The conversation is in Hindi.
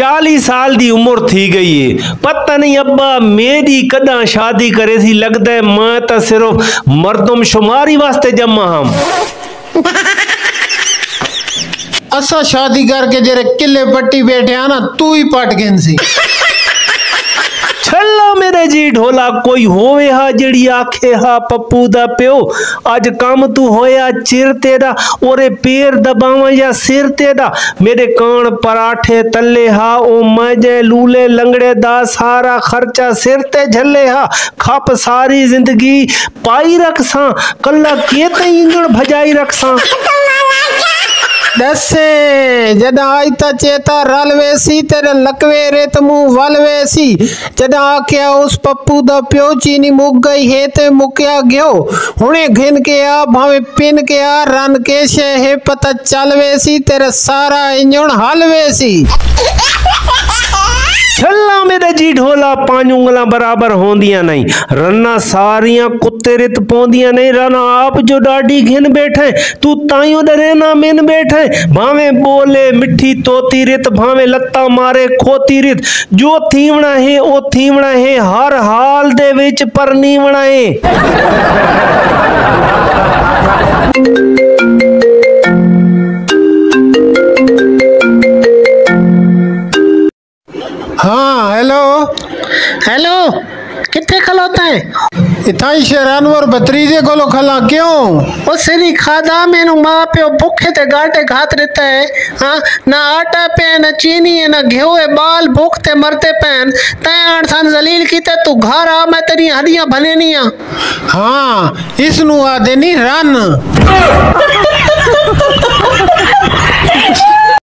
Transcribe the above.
चालीस साल की उम्र थी गई है। पता नहीं अब्बा, मेरी कदा शादी करे थी लगता है मैं तो सिर्फ़ मरदम शुमारी वास्ते जमा हम। असा शादी करके जरे किले पट्टी बैठे ना, तू ही पट सी। छल्ला जी ढोला कोई होवे हा जड़ी आखे हा पप्पू दा प्यो आज काम तू होया चिर तेरा ओरे पैर दबावा या सिर तेरा मेरे कान पराठे तले हा ओ मज़े लूले लंगड़े दा सारा खर्चा सिर ते झले हा खप सारी ज़िंदगी पाई रखसा कल्ला के ते इंजण भजाई रखसा दसे जदा आई ता चेता रलवेसी तेरे लकवे रेत वल वलवेसी जद आख्या, उस पप्पू दा प्यो चीनी मुक गई, है ते मुक्या गयो हुने घिन के आ, भावे पिन के आ, रन के शे, है पता चलवेसी तेरे सारा इंजन हलवेसी छल्ला मेरे जी ढोला पाँच उंगला बराबर होंदियाँ नहीं। रन्ना सारियाँ कुत्ते रित पौंदियाँ नहीं। रना आप जो डाडी घिन बैठे तू ताइयों रहना मिन बैठे भावे बोले मिठी तोती रित, भावे लत्ता मारे खोती रित। जो थीवना है, ओ थीवना है। हर हाल दे विच पर है हाँ। हेलो किथे खलोता है? इथाई शेरानवर भतरीजे कोलो खला क्यों? ओ सिरी खादा मेनू माँ प्यो भूखे ते गाटे घात रहता है। हाँ ना आटा पे ना चीनी है ना घेव है बाल भूख ते मरते पैन। तय आठ सन जलील की ते तू घर आ मैं तेरी हदियाँ भले नहीं आ हाँ आदे नी रन।